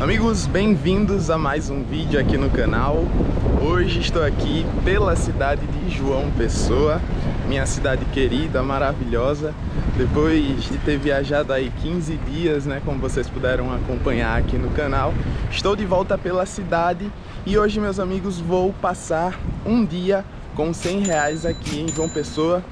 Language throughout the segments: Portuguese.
Amigos, bem-vindos a mais um vídeo aqui no canal. Hoje estou aqui pela cidade de João Pessoa Minha cidade querida, maravilhosa. Depois de ter viajado aí 15 dias, né, como vocês puderam acompanhar aqui no canal Estou de volta pela cidade. E hoje, meus amigos, vou passar um dia com 100 reais aqui em João Pessoa.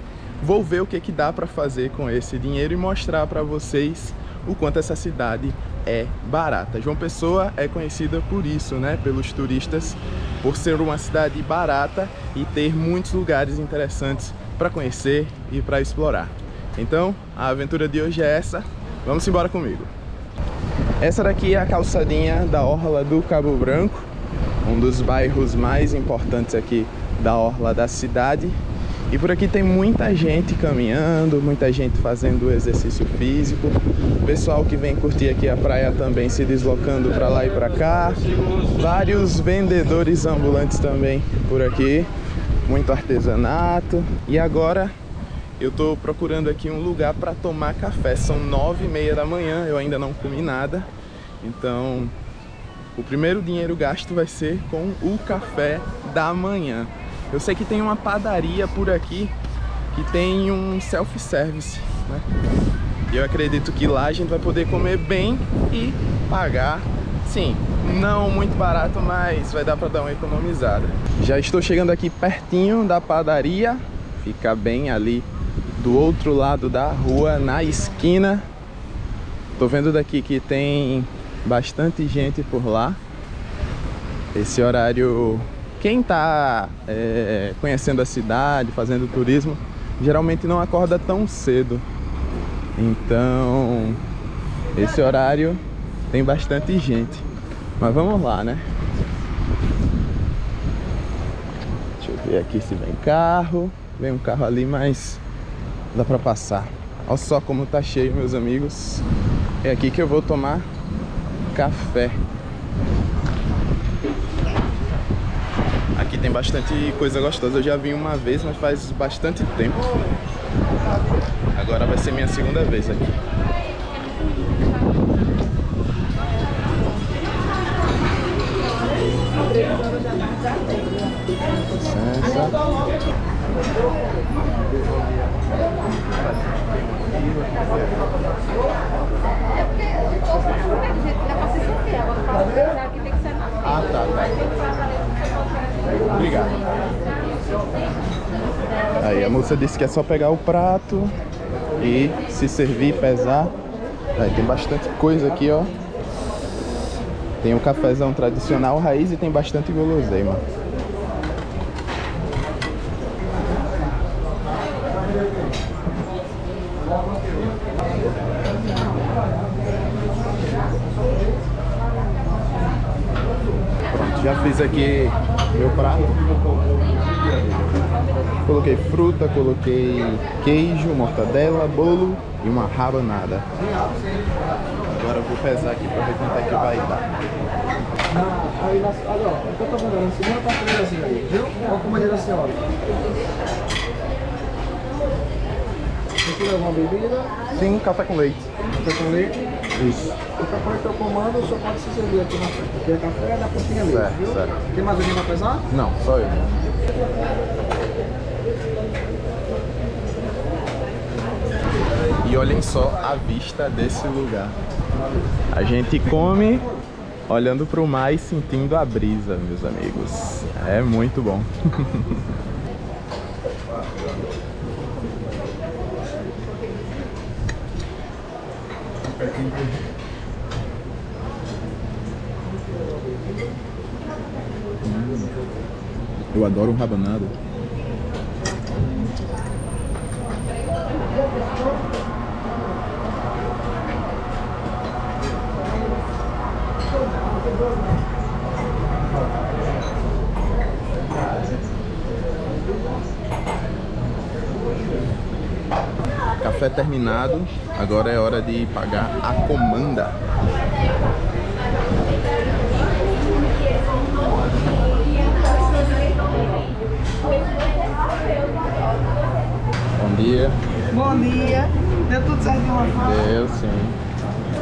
Vou ver o que, que dá para fazer com esse dinheiro e mostrar para vocês o quanto essa cidade é barata. João Pessoa é conhecida por isso, né, pelos turistas, por ser uma cidade barata e ter muitos lugares interessantes para conhecer e para explorar. Então, a aventura de hoje é essa. Vamos embora comigo. Essa daqui é a calçadinha da Orla do Cabo Branco, um dos bairros mais importantes aqui da orla da cidade e por aqui tem muita gente caminhando, muita gente fazendo exercício físico, pessoal que vem curtir aqui a praia também se deslocando para lá e para cá, vários vendedores ambulantes também por aqui, muito artesanato. E agora eu estou procurando aqui um lugar para tomar café, são nove e meia da manhã, eu ainda não comi nada, então o primeiro dinheiro gasto vai ser com o café da manhã. Eu sei que tem uma padaria por aqui que tem um self-service, né? E eu acredito que lá a gente vai poder comer bem e pagar, sim, não muito barato, mas vai dar para dar uma economizada. Já estou chegando aqui pertinho da padaria, fica bem ali do outro lado da rua, na esquina. Tô vendo daqui que tem bastante gente por lá. Esse horário quem está é, conhecendo a cidade, fazendo turismo, geralmente não acorda tão cedo. Então, esse horário tem bastante gente. Mas vamos lá, né? Deixa eu ver aqui se vem carro. Vem um carro ali, mas dá pra passar. Olha só como tá cheio, meus amigos. É aqui que eu vou tomar café. Aqui tem bastante coisa gostosa. Eu já vim uma vez, mas faz bastante tempo. Agora vai ser minha segunda vez aqui. Licença. Ah, tá, tá. Obrigado. Aí a moça disse que é só pegar o prato e se servir, pesar. Aí tem bastante coisa aqui, ó. Tem o um cafezão tradicional raiz e tem bastante guloseima. Pronto, já fiz aqui meu prato. Coloquei fruta, coloquei queijo, mortadela, bolo e uma rabanada. Agora eu vou pesar aqui para ver quanto é que vai dar. Aí, olha, ó, eu tô mandando, segunda prateleira assim aí, viu? Olha como é da senhora. Você levar uma bebida? Sim, café com leite. Café com leite? Isso. O café que eu comando, o senhor pode se servir aqui na frente. Aqui é café da pontinha leite, Certo, viu? certo. Tem mais alguém pra pesar? Não, só eu. E olhem só a vista desse lugar. A gente come olhando para o mar e sentindo a brisa, meus amigos. É muito bom. Eu adoro um rabanado. Café terminado, agora é hora de pagar a comanda. Dia. Bom dia. Deu tudo certo de uma forma? Deu sim.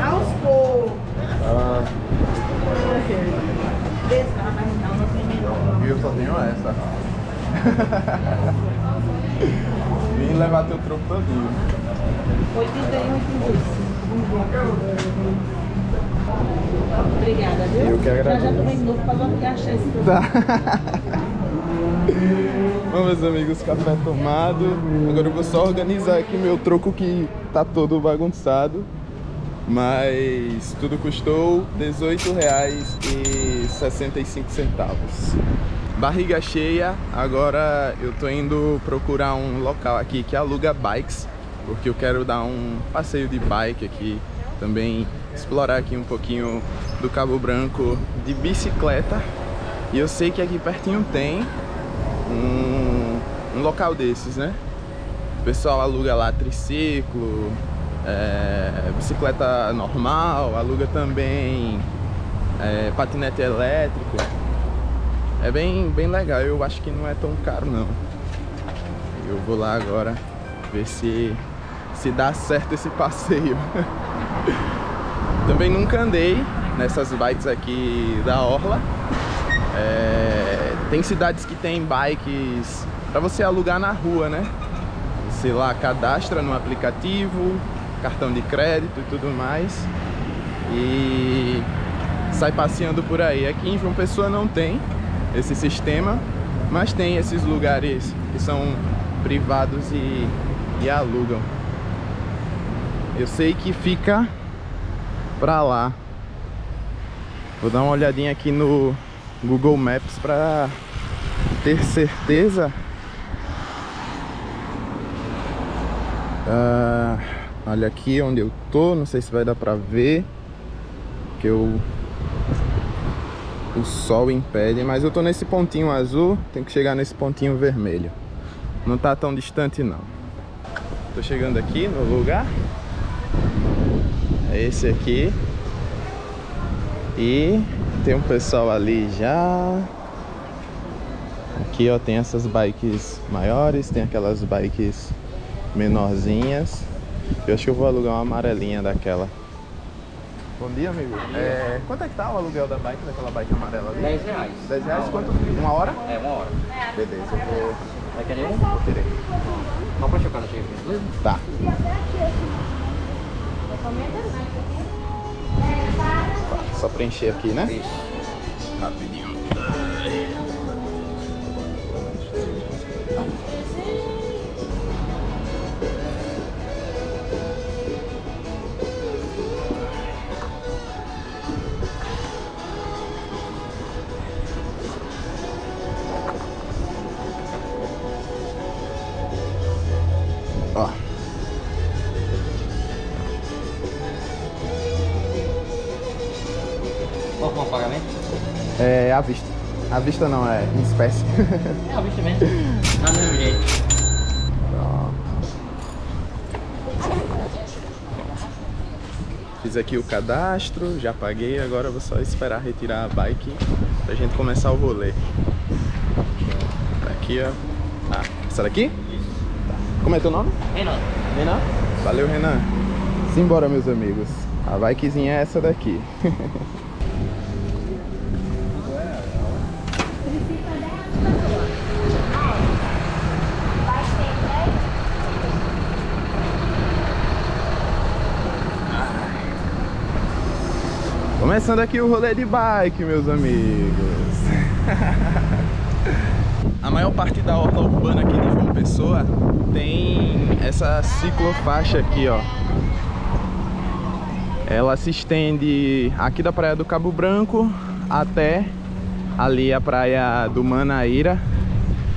Aos poucos. Ah, Eu só tenho essa. Vim levar teu troco todinho. 81, 85. Obrigada, viu? Eu que Já já agradeço. tomei de novo para não ter a chance. Tá. Bom, meus amigos, café tomado. Agora eu vou só organizar aqui meu troco que tá todo bagunçado. Mas tudo custou R$18,65. Barriga cheia, agora eu tô indo procurar um local aqui que aluga bikes, porque eu quero dar um passeio de bike aqui, também explorar aqui um pouquinho do Cabo Branco de bicicleta. E eu sei que aqui pertinho tem um, um local desses, né? O pessoal aluga lá triciclo, é, bicicleta normal, aluga também é, patinete elétrico. É bem, bem legal, eu acho que não é tão caro não. Eu vou lá agora ver se, se dá certo esse passeio. também nunca andei nessas bikes aqui da Orla. É, tem cidades que tem bikes para você alugar na rua, né? Você lá cadastra no aplicativo, cartão de crédito e tudo mais. E sai passeando por aí. Aqui em João Pessoa não tem esse sistema, mas tem esses lugares que são privados e, e alugam. Eu sei que fica pra lá. Vou dar uma olhadinha aqui no Google Maps pra ter certeza. Ah, olha aqui onde eu tô, não sei se vai dar pra ver. Que eu o sol impede, mas eu tô nesse pontinho azul, tenho que chegar nesse pontinho vermelho. Não tá tão distante não. Tô chegando aqui no lugar. É esse aqui. E tem um pessoal ali já. Aqui ó, tem essas bikes maiores, tem aquelas bikes menorzinhas. Eu acho que eu vou alugar uma amarelinha daquela. Bom dia, amigo. É, quanto é que tá o aluguel da bike, daquela bike amarela ali? 10 reais. 10 reais? Quanto? Uma hora? É, uma hora. Beleza, eu vou, Vai querer um? vou querer. Só pra chocar no cheio, beleza? Tá. Só preencher aqui, né? Isso. Rapidinho. À vista. À vista não, é em espécie. É, a vista mesmo. Do mesmo jeito. Fiz aqui o cadastro, já paguei, agora vou só esperar retirar a bike pra gente começar o rolê. Tá aqui, ó. Ah, essa daqui? Tá. Como é teu nome? Renan. Renan? Valeu, Renan. Simbora, meus amigos. A bikezinha é essa daqui. Começando aqui o rolê de bike, meus amigos. A maior parte da orla urbana aqui de João Pessoa tem essa ciclofaixa aqui, ó. Ela se estende aqui da praia do Cabo Branco até ali a praia do Manaíra.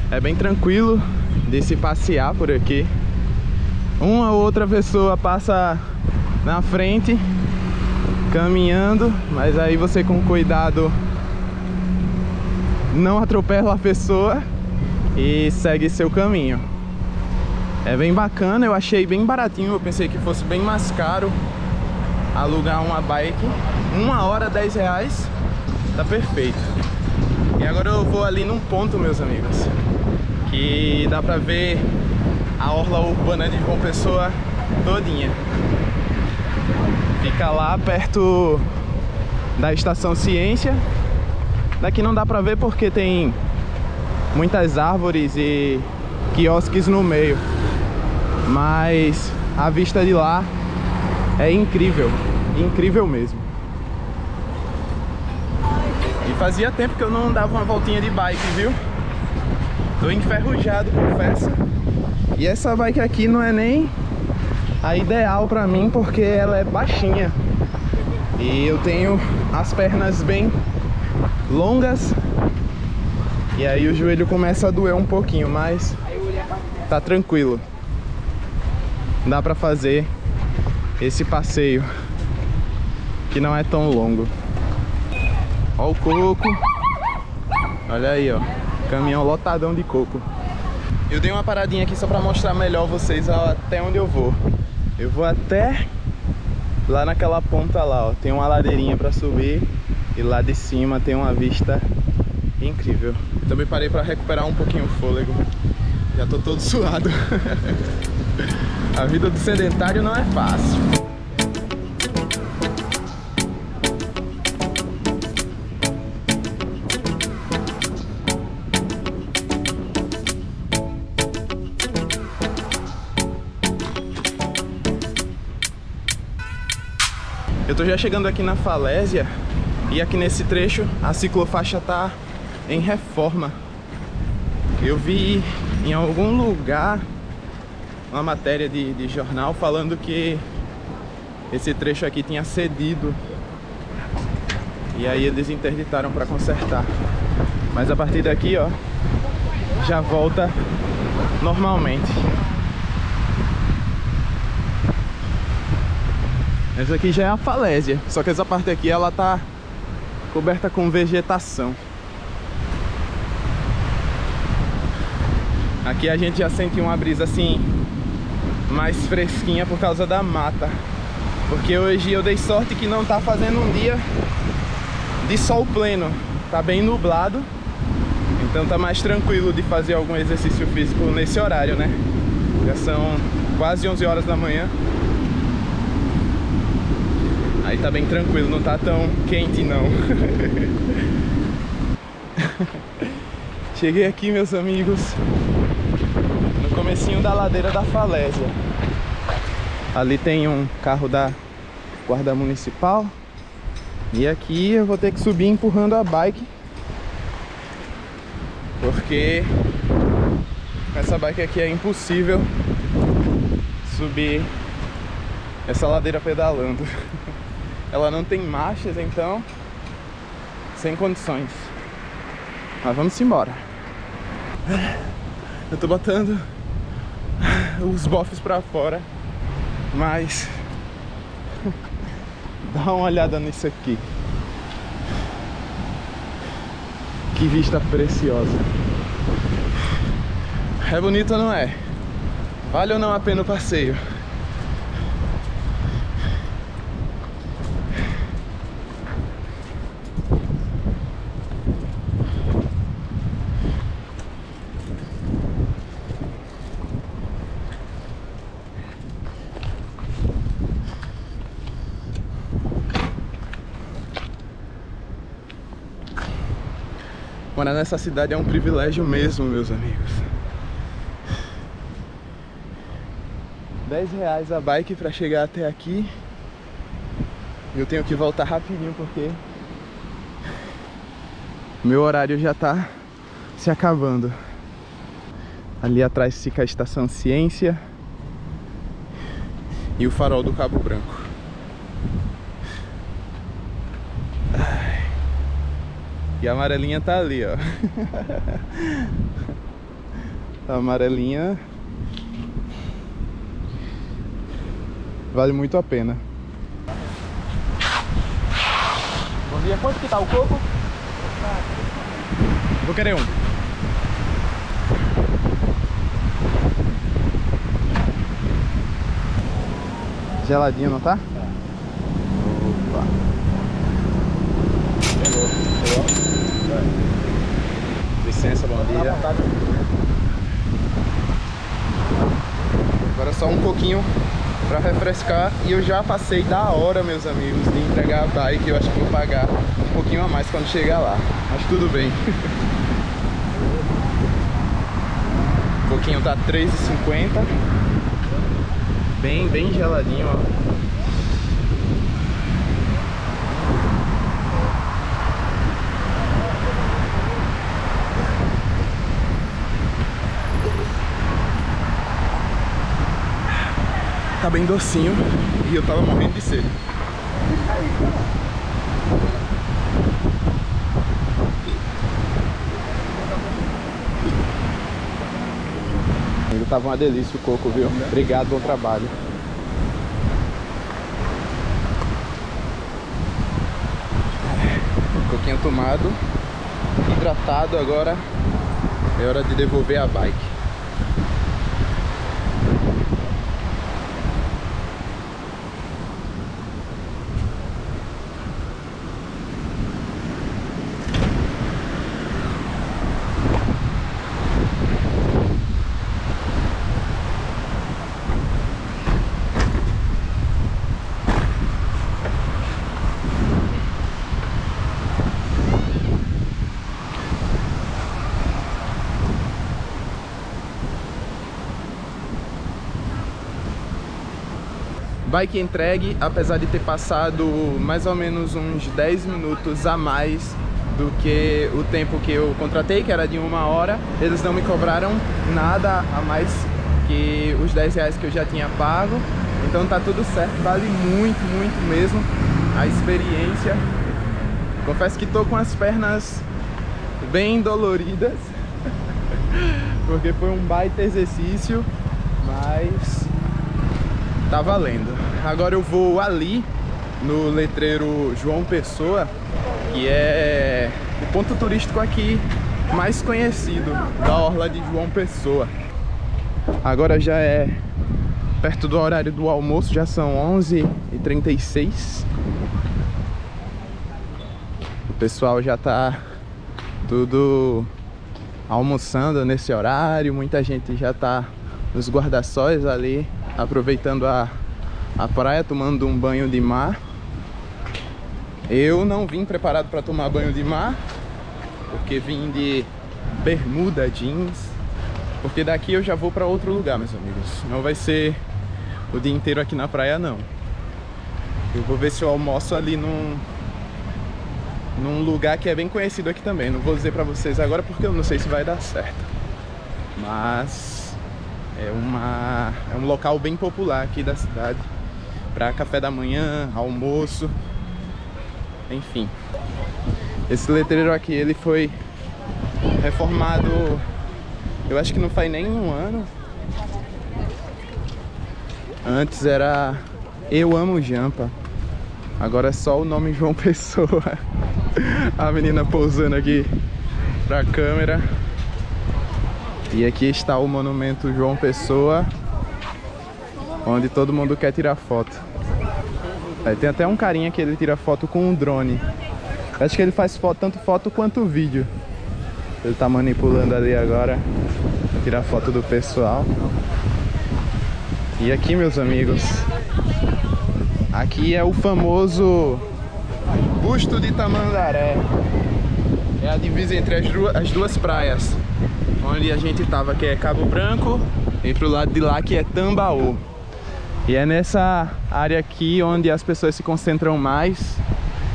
É bem tranquilo de se passear por aqui. Uma ou outra pessoa passa na frente caminhando, mas aí você com cuidado não atropela a pessoa e segue seu caminho. É bem bacana, eu achei bem baratinho, eu pensei que fosse bem mais caro alugar uma bike. Uma hora, 10 reais, tá perfeito. E agora eu vou ali num ponto, meus amigos, que dá pra ver a orla urbana de João Pessoa todinha. Fica lá perto da Estação Ciência. Daqui não dá pra ver porque tem muitas árvores e quiosques no meio. Mas a vista de lá é incrível, incrível mesmo. E fazia tempo que eu não dava uma voltinha de bike, viu? Tô enferrujado, confesso. E essa bike aqui não é nem a ideal pra mim porque ela é baixinha. E eu tenho as pernas bem longas. E aí o joelho começa a doer um pouquinho, mas tá tranquilo. Dá pra fazer esse passeio que não é tão longo. Ó o coco. Olha aí, ó. Caminhão lotadão de coco. Eu dei uma paradinha aqui só pra mostrar melhor vocês até onde eu vou. Eu vou até lá naquela ponta lá, ó. Tem uma ladeirinha pra subir e lá de cima tem uma vista incrível. Também parei pra recuperar um pouquinho o fôlego. Já tô todo suado. A vida do sedentário não é fácil. Eu tô já chegando aqui na falésia e aqui nesse trecho a ciclofaixa tá em reforma. Eu vi em algum lugar uma matéria de, de jornal falando que esse trecho aqui tinha cedido e aí eles interditaram para consertar. Mas a partir daqui, ó, já volta normalmente. Essa aqui já é a falésia, só que essa parte aqui ela tá coberta com vegetação. Aqui a gente já sente uma brisa assim mais fresquinha por causa da mata. Porque hoje eu dei sorte que não tá fazendo um dia de sol pleno. Tá bem nublado. Então tá mais tranquilo de fazer algum exercício físico nesse horário, né? Já são quase 11 horas da manhã. Aí tá bem tranquilo, não tá tão quente não. Cheguei aqui, meus amigos, no comecinho da ladeira da falésia. Ali tem um carro da guarda municipal. E aqui eu vou ter que subir empurrando a bike. Porque essa bike aqui é impossível subir essa ladeira pedalando. Ela não tem marchas, então sem condições. Mas vamos embora. Eu tô botando os bofs pra fora, mas dá uma olhada nisso aqui. Que vista preciosa. É bonito ou não é? Vale ou não a pena o passeio? Morar nessa cidade é um privilégio mesmo, meus amigos. 10 reais a bike pra chegar até aqui. Eu tenho que voltar rapidinho porque meu horário já tá se acabando. Ali atrás fica a estação Ciência e o farol do Cabo Branco. E a amarelinha tá ali, ó. A amarelinha vale muito a pena. Bom dia, quanto que tá o coco? Vou querer um. Geladinho, não tá? Licença, bom dia. Agora só um pouquinho pra refrescar. E eu já passei da hora, meus amigos, de entregar a bike. Eu acho que vou pagar um pouquinho a mais quando chegar lá. Mas tudo bem. Um pouquinho tá 3,50. Bem, bem geladinho, ó. Tá bem docinho e eu tava morrendo de sede. Ainda tava uma delícia o coco, viu? Obrigado, bom trabalho. Coquinho tomado, hidratado agora. É hora de devolver a bike. Bike entregue, apesar de ter passado mais ou menos uns 10 minutos a mais do que o tempo que eu contratei, que era de uma hora, eles não me cobraram nada a mais que os 10 reais que eu já tinha pago. Então tá tudo certo, vale muito, muito mesmo a experiência. Confesso que tô com as pernas bem doloridas, porque foi um baita exercício, mas tá valendo. Agora eu vou ali no letreiro João Pessoa, que é o ponto turístico aqui mais conhecido da orla de João Pessoa. Agora já é perto do horário do almoço, já são 11h36. O pessoal já tá tudo almoçando nesse horário, muita gente já tá nos guarda-sóis ali aproveitando a, a praia, tomando um banho de mar. Eu não vim preparado para tomar banho de mar, porque vim de bermuda jeans, porque daqui eu já vou para outro lugar, meus amigos. Não vai ser o dia inteiro aqui na praia, não. Eu vou ver se eu almoço ali num, num lugar que é bem conhecido aqui também. Não vou dizer para vocês agora porque eu não sei se vai dar certo. Mas é, uma, é um local bem popular aqui da cidade para café da manhã, almoço, enfim. Esse letreiro aqui, ele foi reformado, eu acho que não faz nem um ano. Antes era Eu Amo Jampa, agora é só o nome João Pessoa. A menina pousando aqui pra câmera. E aqui está o monumento João Pessoa, onde todo mundo quer tirar foto. Aí tem até um carinha que ele tira foto com um drone. Acho que ele faz foto, tanto foto quanto vídeo. Ele tá manipulando ali agora tirar foto do pessoal. E aqui, meus amigos, aqui é o famoso busto de Tamandaré. É a divisa entre as duas, as duas praias onde a gente tava, que é Cabo Branco, e pro lado de lá que é Tambaú. E é nessa área aqui onde as pessoas se concentram mais.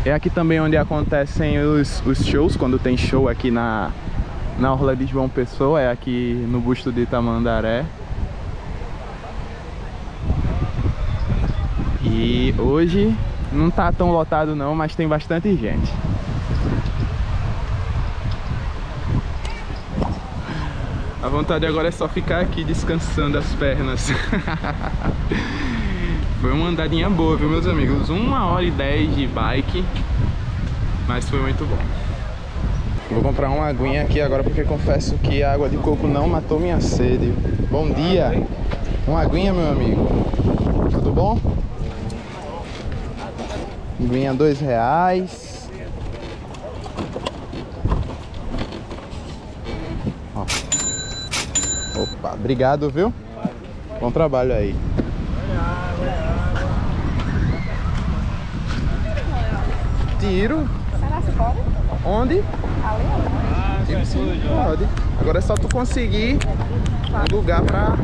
É aqui também onde acontecem os, os shows, quando tem show aqui na, na Orla de João Pessoa, é aqui no busto de Tamandaré. E hoje não tá tão lotado não, mas tem bastante gente. Vontade agora é só ficar aqui descansando as pernas. foi uma andadinha boa, viu meus amigos? Uma hora e dez de bike, mas foi muito bom. Vou comprar uma aguinha aqui agora porque confesso que a água de coco não matou minha sede. Bom dia! Uma aguinha, meu amigo. Tudo bom? Aguinha dois reais. Obrigado, viu? Bom trabalho aí. Tiro. Onde? Ali? Tipo sim, pode. Agora é só tu conseguir um lugar pra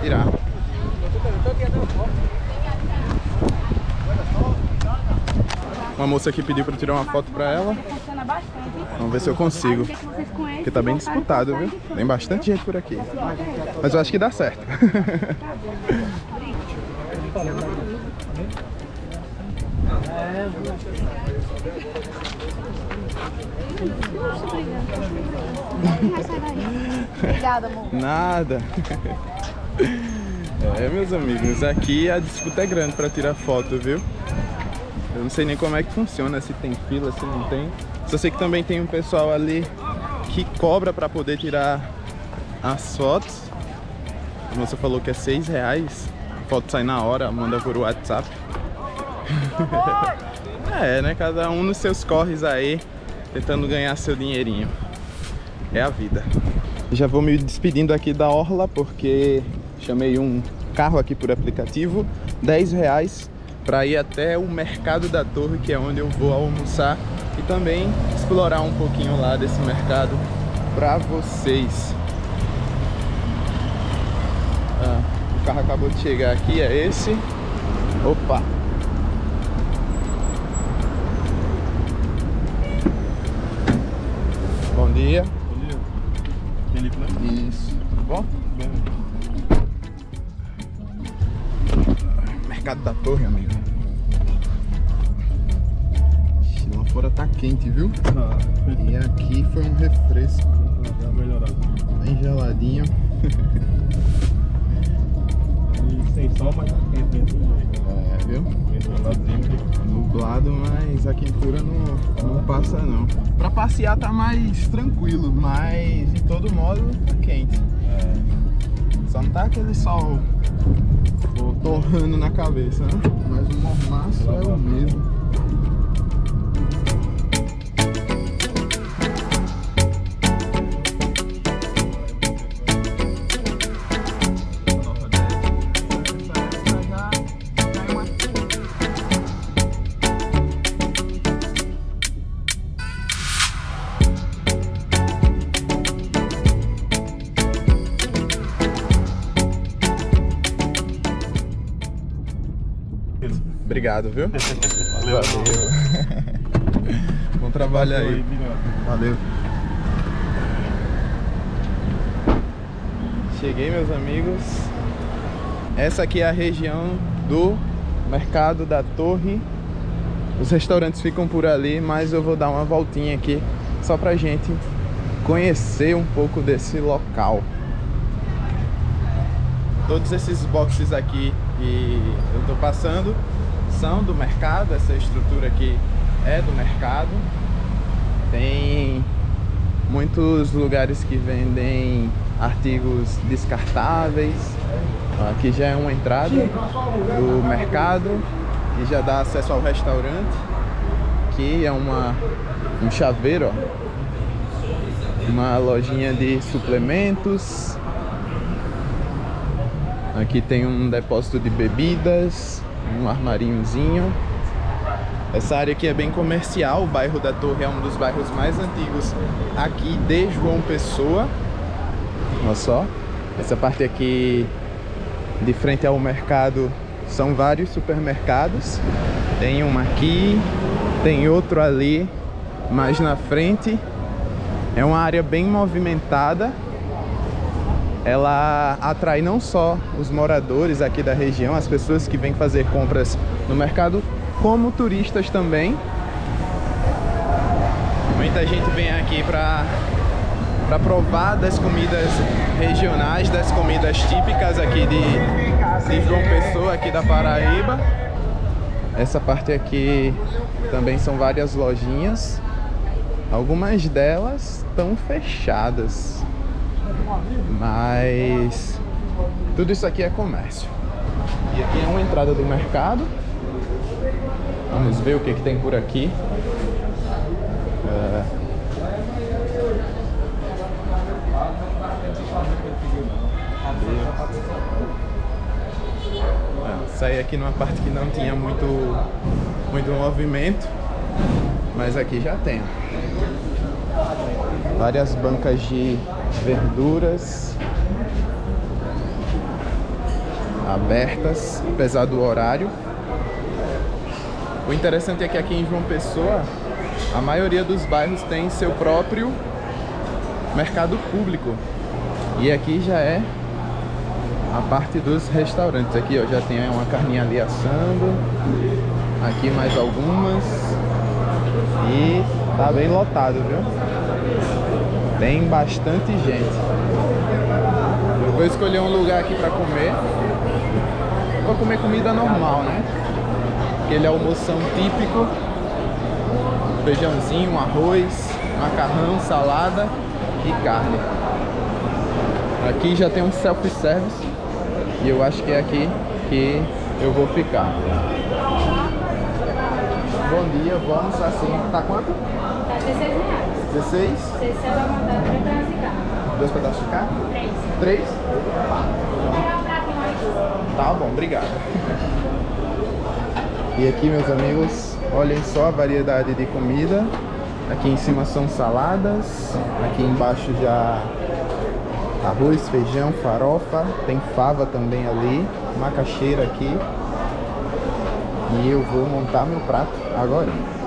tirar. Uma moça aqui pediu pra eu tirar uma foto pra ela. Vamos ver se eu consigo. Porque tá bem disputado, viu? Tem bastante gente por aqui. Mas eu acho que dá certo. Obrigada, amor. Nada. É, meus amigos, aqui a disputa é grande pra tirar foto, viu? Eu não sei nem como é que funciona, se tem fila, se não tem. Só sei que também tem um pessoal ali que cobra pra poder tirar as fotos. A moça falou que é seis reais. A foto sai na hora, manda por WhatsApp. é, né? Cada um nos seus corres aí, tentando ganhar seu dinheirinho. É a vida. Já vou me despedindo aqui da Orla porque chamei um carro aqui por aplicativo, 10 reais para ir até o Mercado da Torre, que é onde eu vou almoçar e também explorar um pouquinho lá desse mercado para vocês. Ah, o carro acabou de chegar aqui, é esse. Opa! Bom dia. Felipe, né? Isso. Tudo bom? Mercado da Torre, amigo. Tá quente, viu? Ah, E aqui foi um refresco. dá uma melhorada. Bem geladinho. E sem sol, mas tá quente dentro do jeito. É, viu? Nublado, mas a quentura não, não passa não. Pra passear tá mais tranquilo, mas de todo modo tá quente. Só não tá aquele sol torrando na cabeça, né? Mas o mormaço é o mesmo. Obrigado, viu? Valeu. Bom trabalho aí. Valeu. Cheguei, meus amigos. Essa aqui é a região do Mercado da Torre. Os restaurantes ficam por ali, mas eu vou dar uma voltinha aqui só pra gente conhecer um pouco desse local. Todos esses boxes aqui que eu tô passando do mercado, essa estrutura aqui é do mercado. Tem muitos lugares que vendem artigos descartáveis. Aqui já é uma entrada do mercado e já dá acesso ao restaurante, que é uma um chaveiro, ó. uma lojinha de suplementos. Aqui tem um depósito de bebidas, um armarinhozinho. Essa área aqui é bem comercial, o bairro da Torre é um dos bairros mais antigos aqui de João Pessoa. Olha só, essa parte aqui de frente ao mercado são vários supermercados. Tem um aqui, tem outro ali, mais na frente. É uma área bem movimentada. Ela atrai não só os moradores aqui da região, as pessoas que vêm fazer compras no mercado, como turistas também. Muita gente vem aqui para para provar das comidas regionais, das comidas típicas aqui de, de João Pessoa, aqui da Paraíba. Essa parte aqui também são várias lojinhas. Algumas delas estão fechadas, mas tudo isso aqui é comércio. E aqui é uma entrada do mercado. Vamos ver o que, que tem por aqui. É, É, saí aqui numa parte que não tinha muito, muito movimento. Mas aqui já tem. Várias bancas de verduras abertas, apesar do horário. O interessante é que aqui em João Pessoa, a maioria dos bairros tem seu próprio mercado público. E aqui já é a parte dos restaurantes. Aqui ó, já tem uma carninha ali assando. Aqui mais algumas. E tá bem lotado, viu? Tem bastante gente. Eu vou escolher um lugar aqui pra comer. Vou comer comida normal, né? Aquele almoção típico. Feijãozinho, arroz, macarrão, salada e carne. Aqui já tem um self-service e eu acho que é aqui que eu vou ficar. Bom dia, vamos assim. Tá quanto? Tá 16 reais. 16? 16 é da vontade, dois pedaços de carne. Dois pedaços de carne? Três. Três? Vou pegar prato mais. Tá bom, obrigado. E aqui, meus amigos, olhem só a variedade de comida. Aqui em cima são saladas, aqui embaixo já arroz, feijão, farofa, tem fava também ali, macaxeira aqui. E eu vou montar meu prato agora.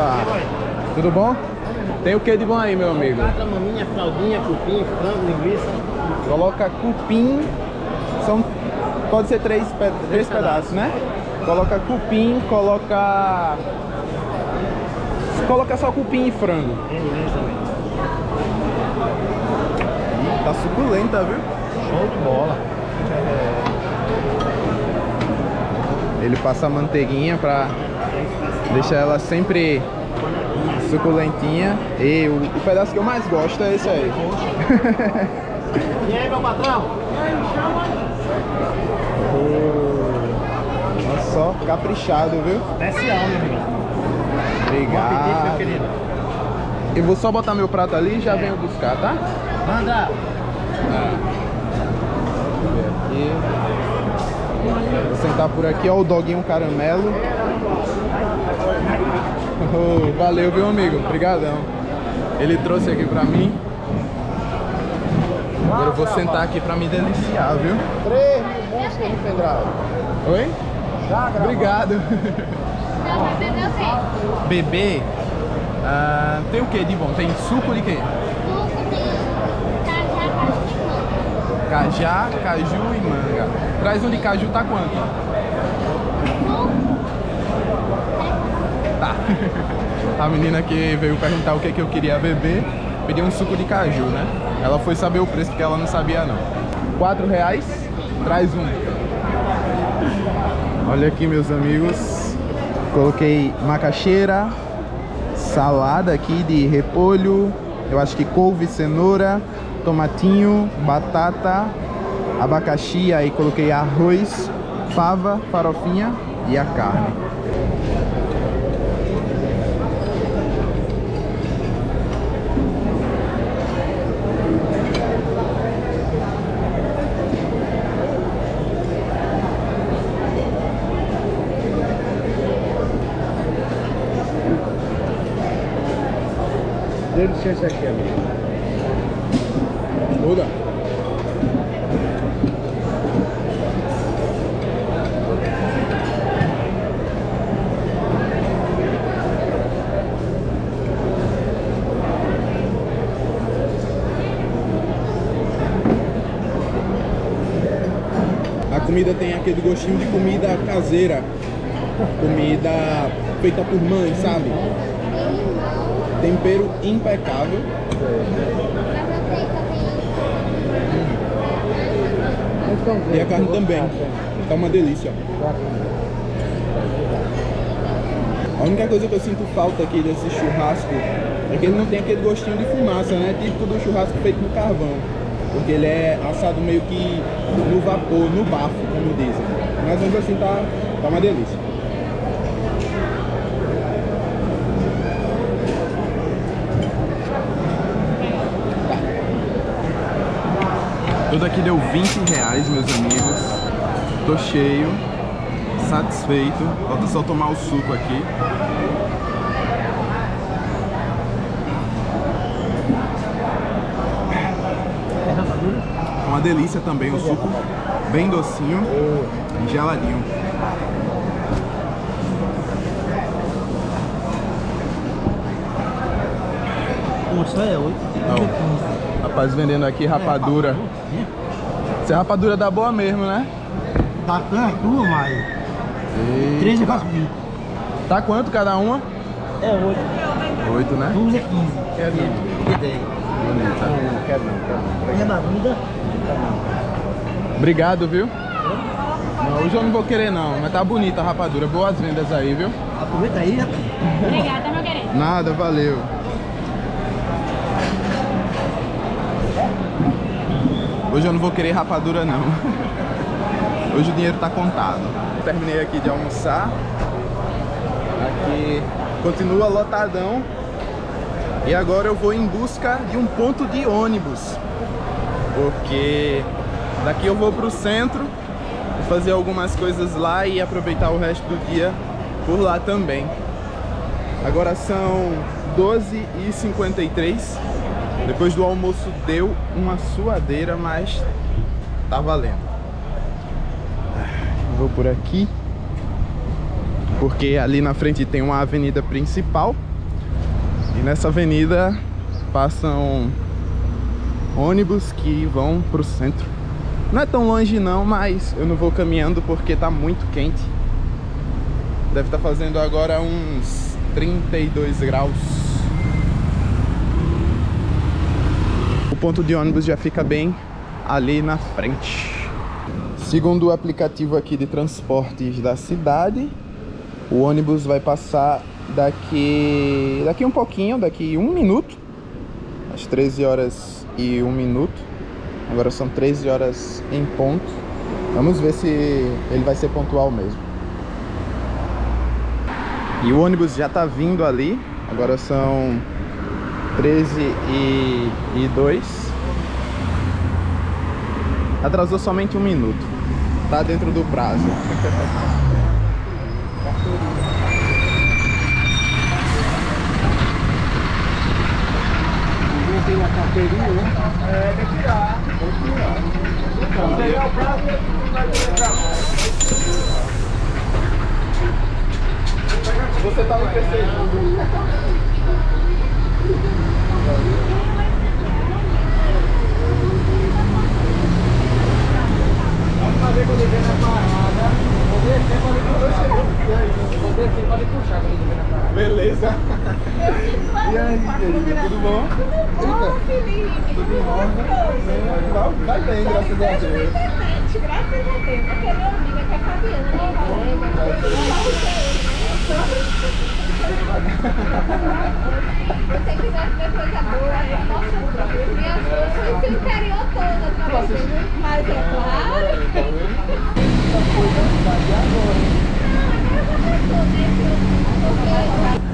Opa! Tudo bom? Tem o que de bom aí, meu amigo? Maminha, fraldinha, cupim, frango, linguiça. Coloca cupim, são, pode ser três, pe- três pedaços, né? Coloca cupim, coloca... Coloca só cupim e frango. Ih, tá suculenta, viu? Show de bola. Ele passa a manteiguinha pra deixar ela sempre suculentinha. E o, o pedaço que eu mais gosto é esse aí. E aí, meu patrão? Olha só, caprichado, viu? Especial, meu Obrigado. querido. Eu vou só botar meu prato ali e já venho buscar, tá? Manda. Deixa aqui. Vou sentar por aqui, ó, o doguinho caramelo. Oh, valeu, viu, amigo? Obrigadão. Ele trouxe aqui pra mim. Agora eu vou sentar aqui pra me deliciar, viu? 3 mil músicas no pendrive. Oi? Já. Obrigado. Não, vai beber o quê? Bebê, ah, tem o que de bom? Tem suco de quê? Cajá, caju e manga. Traz um de caju, tá quanto? A menina que veio perguntar o que, que eu queria beber, pediu um suco de caju, né? Ela foi saber o preço porque ela não sabia não. Quatro reais, traz um. Olha aqui, meus amigos. Coloquei macaxeira, salada aqui de repolho, eu acho que couve, cenoura, tomatinho, batata, abacaxi, aí coloquei arroz, fava, farofinha e a carne. Dê licença aqui, amigo. Muda. A comida tem aquele gostinho de comida caseira. Comida feita por mãe, sabe? Tempero impecável. E a carne também. Tá uma delícia. A única coisa que eu sinto falta aqui desse churrasco é que ele não tem aquele gostinho de fumaça, né? Típico do churrasco feito no carvão. porque ele é assado meio que no vapor, no bafo, como dizem. Mas mesmo assim tá, tá uma delícia. Tudo aqui deu 20 reais, meus amigos. Tô cheio, satisfeito. Falta só tomar o suco aqui. Uma delícia também o suco, bem docinho e geladinho. Poxa, é oito. Não. Rapaz vendendo aqui rapadura. Essa é rapadura da boa mesmo, né? Tá tanto, tudo, mas. Três e quatro vinte. Tá quanto cada uma? É oito. Oito, né? Duas é quinze. Quero não. Que tem. Bonita. Quero não, quero não. É na vida. Obrigado, viu? Não, hoje eu não vou querer não, mas tá bonita a rapadura. Boas vendas aí, viu? Aproveita aí? Obrigada, meu querido. Nada, valeu. Hoje eu não vou querer rapadura não. Hoje o dinheiro tá contado. Terminei aqui de almoçar. Aqui continua lotadão. E agora eu vou em busca de um ponto de ônibus. Porque daqui eu vou pro centro, fazer algumas coisas lá e aproveitar o resto do dia por lá também. Agora são 12h53. Depois do almoço deu uma suadeira, mas tá valendo. Vou por aqui. Porque ali na frente tem uma avenida principal. E nessa avenida passam ônibus que vão pro centro. Não é tão longe não, mas eu não vou caminhando porque tá muito quente. Deve estar fazendo agora uns 32 graus. O ponto de ônibus já fica bem ali na frente. Segundo o aplicativo aqui de transportes da cidade, o ônibus vai passar daqui, daqui um pouquinho, daqui um minuto, às 13 horas e um minuto. Agora são 13 horas em ponto. Vamos ver se ele vai ser pontual mesmo. E o ônibus já tá vindo ali. Agora são 13 e, e 2. Atrasou somente um minuto. Tá dentro do prazo. Ninguém tem uma carteirinha, né? É, tem que tirar. Tem que tirar. Vamos pegar o prazo e vai pegar. Você tá no PC. Vamos fazer quando ele vem na parada. Vou descer pra ele puxar. Vou descer pra ele puxar quando ele vem na parada. Beleza. E aí, querida, tudo bom? Ô, Felipe, Tudo bom? Vai, vai bem, graças a Beijo na Deus. internet, graças a Deus. Porque meu amigo aqui é a Fabiana, né? Se você quiser ver coisa boa, eu posso. Me ajuda o interior todo pra você. Mas é claro.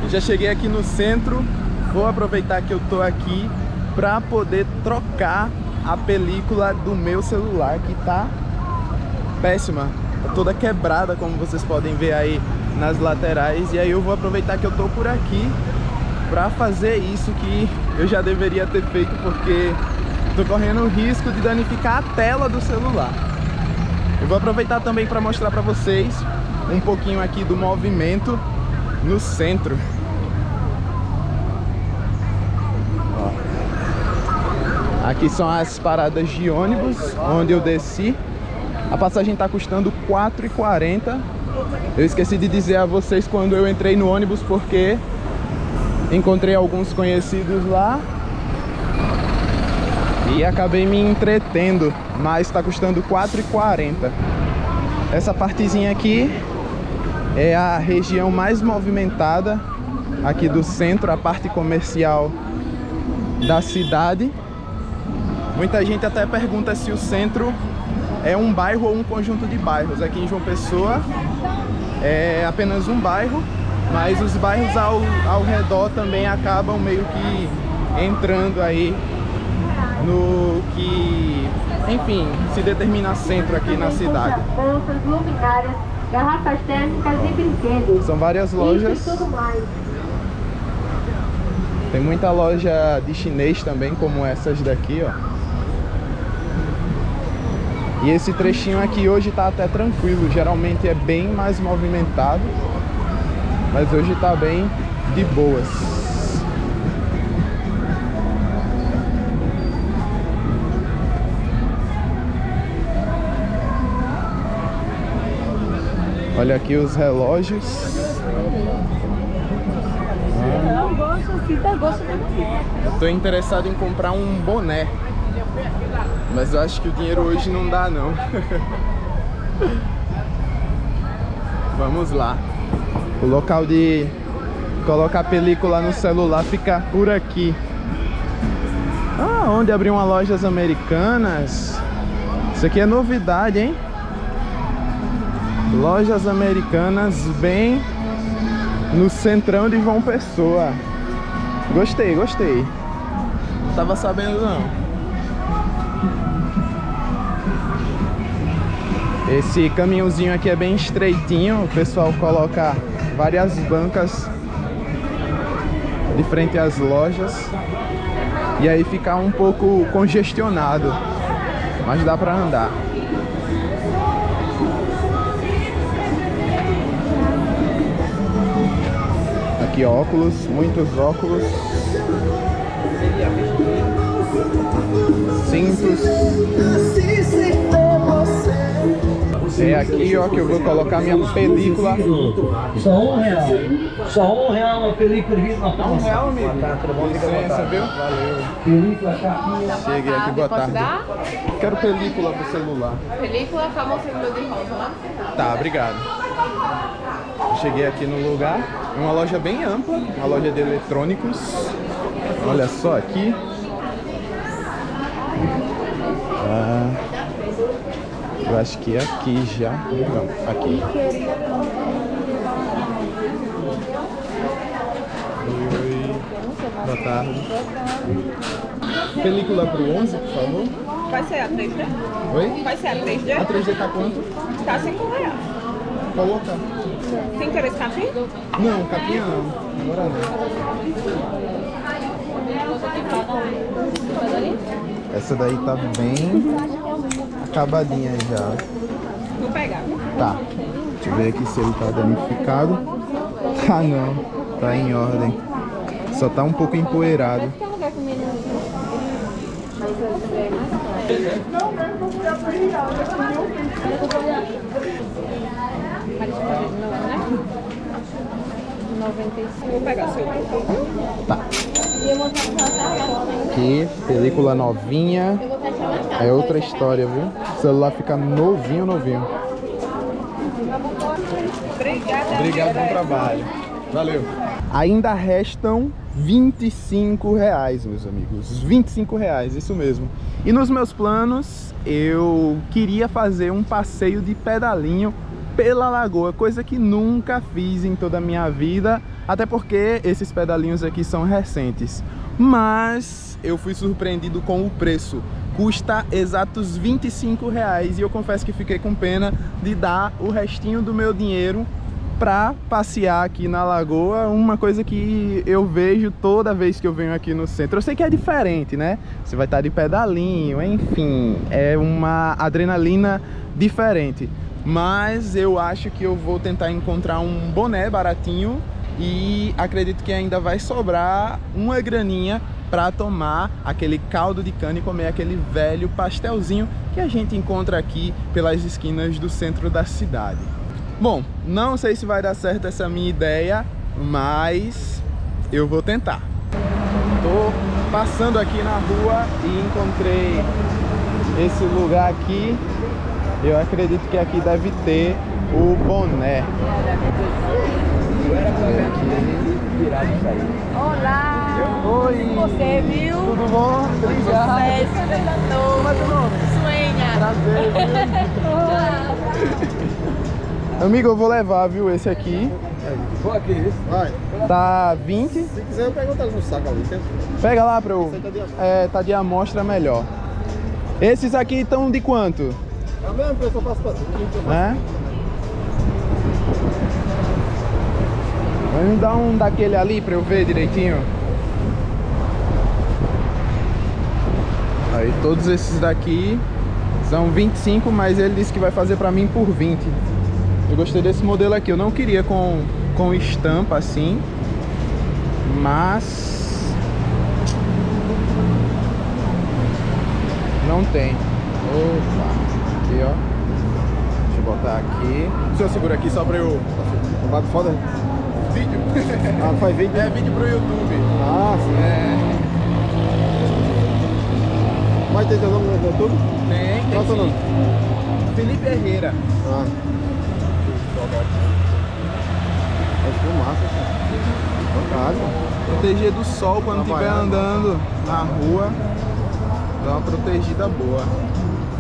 Já cheguei aqui no centro, vou aproveitar que eu tô aqui pra poder trocar a película do meu celular que tá péssima, tá toda quebrada como vocês podem ver aí nas laterais e aí eu vou aproveitar que eu tô por aqui pra fazer isso que eu já deveria ter feito porque tô correndo o risco de danificar a tela do celular. Eu vou aproveitar também para mostrar para vocês um pouquinho aqui do movimento no centro. Aqui são as paradas de ônibus onde eu desci. A passagem está custando R$ 4,40. Eu esqueci de dizer a vocês quando eu entrei no ônibus porque encontrei alguns conhecidos lá e acabei me entretendo, mas está custando R$ 4,40. Essa partezinha aqui é a região mais movimentada aqui do centro, a parte comercial da cidade. Muita gente até pergunta se o centro é um bairro ou um conjunto de bairros. Aqui em João Pessoa é apenas um bairro, mas os bairros ao, ao redor também acabam meio que entrando aí no que, enfim, se determina centro aqui na cidade. Garrafas térmicas e brinquedos. São várias lojas. Tem muita loja de chinês também, como essas daqui, ó. E esse trechinho aqui hoje tá até tranquilo, geralmente é bem mais movimentado, mas hoje tá bem de boas. Olha aqui os relógios. Eu assim, tô interessado em comprar um boné. Mas eu acho que o dinheiro hoje não dá não. Vamos lá. O local de colocar película no celular fica por aqui. Ah, onde abriu uma lojas americanas. Isso aqui é novidade, hein? Lojas americanas bem no centrão de João Pessoa. Gostei, gostei. Não tava sabendo não. Esse caminhãozinho aqui é bem estreitinho, o pessoal coloca várias bancas de frente às lojas e aí fica um pouco congestionado, mas dá pra andar. Aqui óculos, muitos óculos. Cintos. É aqui, ó, que eu vou colocar minha película. Só um real. Só um real uma película de uma Um real, amigo. Licença, viu? Película, capinha. Cheguei aqui, boa tarde. Quero película pro celular. Película com a moça de rosa lá final. Tá, obrigado. Cheguei aqui no lugar, é uma loja bem ampla, uma loja de eletrônicos. Olha só aqui. Ah, eu acho que é aqui já. Não, aqui. Oi, boa tarde. Película pro 11, por favor. Vai ser a 3D? Oi? Vai ser a A 3D? 3D tá quanto? Tá 5 reais. Coloca. Tem interesse capim? Não, capinha não. Agora não. Essa daí tá bem acabadinha já. Vou pegar. Tá. Deixa eu ver aqui se ele tá danificado. Tá não. Tá em ordem. Só tá um pouco empoeirado. Tem lugar com menino. Mas esse mais caro. Mas deixa eu fazer de novo? 95. Vou pegar seu. Tá. Aqui, película novinha. É outra história, viu? O celular fica novinho, novinho. Obrigada. Obrigado, bom trabalho. Valeu. Ainda restam 25 reais, meus amigos. 25 reais, isso mesmo. E nos meus planos, eu queria fazer um passeio de pedalinho pela lagoa, coisa que nunca fiz em toda a minha vida, até porque esses pedalinhos aqui são recentes. Mas eu fui surpreendido com o preço. Custa exatos 25 reais e eu confesso que fiquei com pena de dar o restinho do meu dinheiro para passear aqui na lagoa, uma coisa que eu vejo toda vez que eu venho aqui no centro. Eu sei que é diferente, né? Você vai estar de pedalinho, enfim, é uma adrenalina diferente. Mas eu acho que eu vou tentar encontrar um boné baratinho e acredito que ainda vai sobrar uma graninha para tomar aquele caldo de cana e comer aquele velho pastelzinho que a gente encontra aqui pelas esquinas do centro da cidade. Bom, não sei se vai dar certo essa minha ideia, mas eu vou tentar. Tô passando aqui na rua e encontrei esse lugar aqui. Eu acredito que aqui deve ter o boné. Eu ver aqui. tirar isso aí. Olá! Oi! Você viu? Tudo bom? Obrigado. Sucesso. Como é teu nome? Suenha. Amigo, eu vou levar, viu, esse aqui. Vou aqui, isso. Vai. Tá 20. Se quiser, eu ali no saco ali. Pega lá pra eu... Esse tá de amostra. É, tá de amostra melhor. Esses aqui estão de quanto? É o mesmo preço que eu faço pra tu. que eu me dar um daquele ali pra eu ver direitinho. Aí todos esses daqui são 25, mas ele disse que vai fazer pra mim por 20. Eu gostei desse modelo aqui. Eu não queria com, com estampa assim, mas não tem. Opa, aqui ó. Deixa eu botar aqui. O senhor segura aqui só pra eu. Lado foda. Vídeo. Ah, faz vídeo? É vídeo pro YouTube. Ah, sim. É. Vai ter teu nome no YouTube? Tem, tem. Qual é teu nome? Felipe Herrera. Ah. Acho que massa, cara. Proteger do sol quando estiver Trabalhando. andando na rua. Dá uma protegida boa.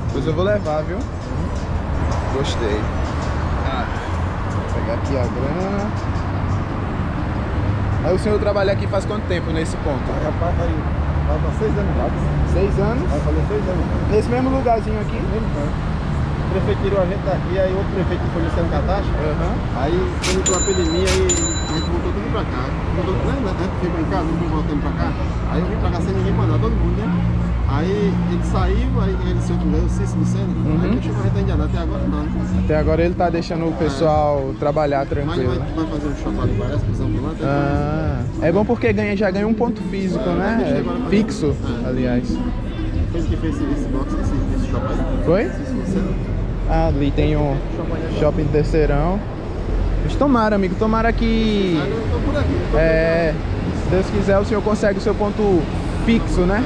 Depois eu vou levar, viu? Gostei. Ah, vou pegar aqui a grana. Aí o senhor trabalha aqui faz quanto tempo nesse ponto? Aí, rapaz, vai, vai pra seis anos já. Seis anos? Vai fazer seis anos. Nesse mesmo lugarzinho aqui? Mesmo canto. O prefeito tirou a gente daqui, aí outro prefeito foi Luciano Catástrofe. Aham. Aí quando entrou a pandemia, aí a gente voltou tudo pra cá. Voltou, né, né, a gente ficou em casa, não voltando pra cá. Aí eu vim pra cá sem ninguém mandar, todo mundo, né? Aí ele saiu, aí ele se outro o Cícero Luceno, Uhum. aí que chegou a gente ainda até agora não. Até agora ele tá deixando o pessoal trabalhar Mas tranquilo, vai, né? vai fazer um shopping ali, parece, lá. tem- Ah, é bom porque ganha, já ganha um ponto físico, né? É fixo, aliás. Foi que fez esse, box, esse, esse shopping aí. Foi? Ah, ali tem um shopping terceirão. Mas tomara, amigo, tomara que, eu tô por aqui. tô é, se Deus quiser, o senhor consegue o seu ponto fixo, né?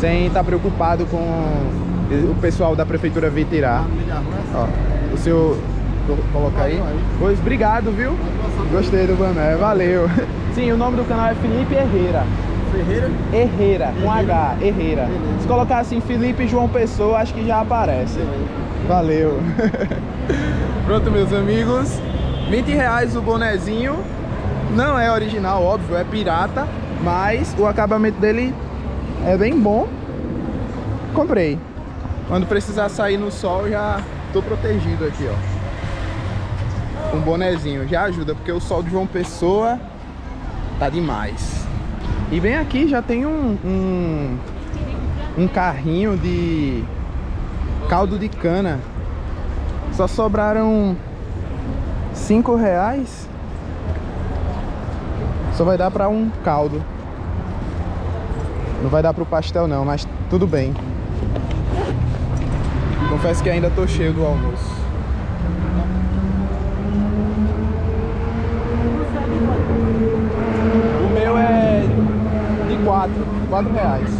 Sem estar preocupado com o pessoal da prefeitura vir tirar. Ó, o senhor vou colocar aí. Pois, obrigado, viu? Gostei do boné, valeu. Sim, o nome do canal é Felipe Herrera. Ferreira? Herrera, com H, Herrera. Se colocar assim Felipe João Pessoa, acho que já aparece. Valeu. Pronto, meus amigos. 20 reais o bonezinho. Não é original, óbvio, é pirata. Mas o acabamento dele é bem bom. Comprei. Quando precisar sair no sol, já tô protegido aqui, ó. Um bonezinho. Já ajuda, porque o sol de João Pessoa tá demais. E bem aqui já tem um, um, um carrinho de caldo de cana. Só sobraram cinco reais. Só vai dar pra um caldo. Não vai dar pro pastel não, mas tudo bem. Confesso que ainda tô cheio do almoço. O meu é de quatro, quatro reais.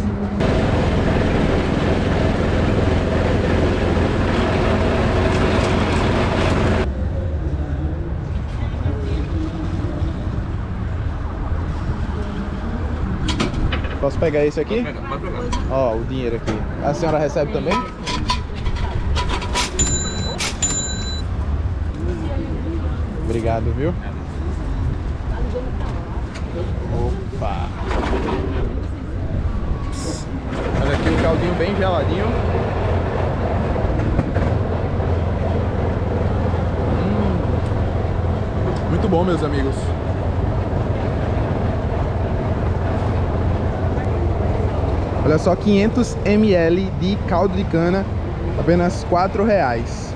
Posso pegar esse aqui? Ó, o dinheiro aqui. A senhora recebe também? Obrigado, viu? Opa! Olha aqui o caldinho bem geladinho. Hum. Muito bom, meus amigos. Olha só, 500 ml de caldo de cana, apenas 4 reais.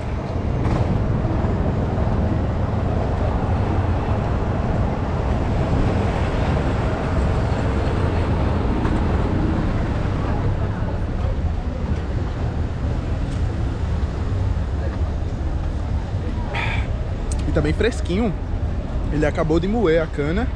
E tá bem fresquinho. Ele acabou de moer a cana.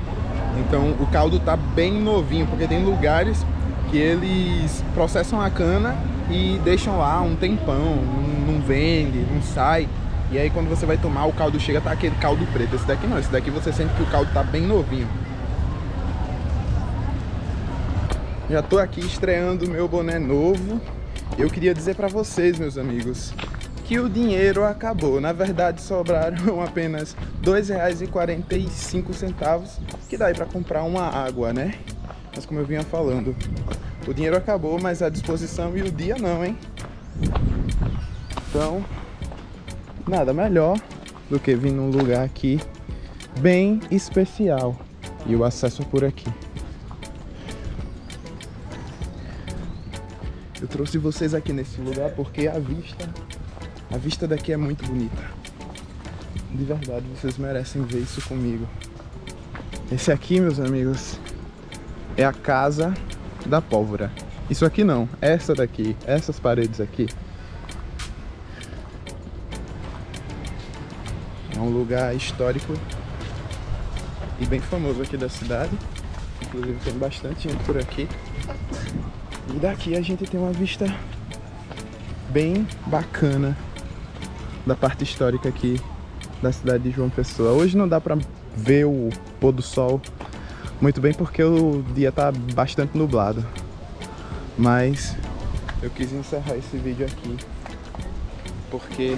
Então o caldo tá bem novinho, porque tem lugares que eles processam a cana e deixam lá um tempão, não, não vende, não sai. E aí quando você vai tomar, o caldo chega, tá aquele caldo preto. Esse daqui não, esse daqui você sente que o caldo tá bem novinho. Já tô aqui estreando meu boné novo. Eu queria dizer para vocês, meus amigos, que o dinheiro acabou. Na verdade, sobraram apenas R$ 2,45, que daí para comprar uma água, né? Mas como eu vinha falando, o dinheiro acabou, mas a disposição e o dia não, hein? Então, nada melhor do que vir num lugar aqui bem especial. E o acesso por aqui. Eu trouxe vocês aqui nesse lugar porque a vista, a vista daqui é muito bonita. De verdade, vocês merecem ver isso comigo. Esse aqui, meus amigos, é a casa da pólvora. Isso aqui não, essa daqui, essas paredes aqui. É um lugar histórico e bem famoso aqui da cidade. Inclusive tem bastante gente por aqui. E daqui a gente tem uma vista bem bacana da parte histórica aqui da cidade de João Pessoa. Hoje não dá pra ver o pôr do sol muito bem porque o dia tá bastante nublado. Mas eu quis encerrar esse vídeo aqui porque,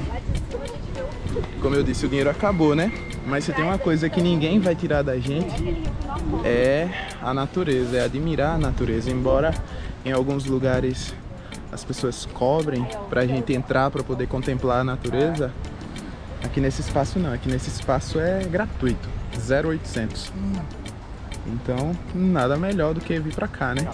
como eu disse, o dinheiro acabou, né? Mas se tem uma coisa que ninguém vai tirar da gente é a natureza, é admirar a natureza. Embora em alguns lugares as pessoas cobrem pra gente entrar para poder contemplar a natureza, aqui nesse espaço não, aqui nesse espaço é gratuito, 0800. Então, nada melhor do que vir pra cá, né?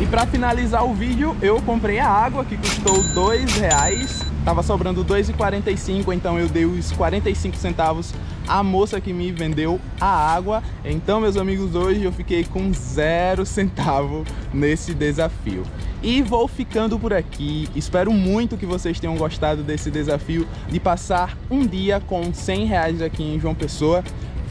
E para finalizar o vídeo, eu comprei a água que custou dois reais. Tava sobrando 2,45, então eu dei os 45 centavos à moça que me vendeu a água. Então, meus amigos, hoje eu fiquei com zero centavo nesse desafio. E vou ficando por aqui. Espero muito que vocês tenham gostado desse desafio de passar um dia com 100 reais aqui em João Pessoa.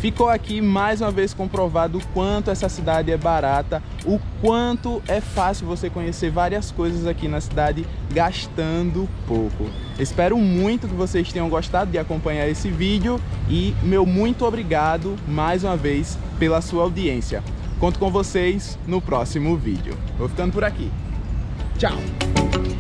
Ficou aqui mais uma vez comprovado o quanto essa cidade é barata, o quanto é fácil você conhecer várias coisas aqui na cidade gastando pouco. Espero muito que vocês tenham gostado de acompanhar esse vídeo e meu muito obrigado mais uma vez pela sua audiência. Conto com vocês no próximo vídeo. Vou ficando por aqui. Tchau!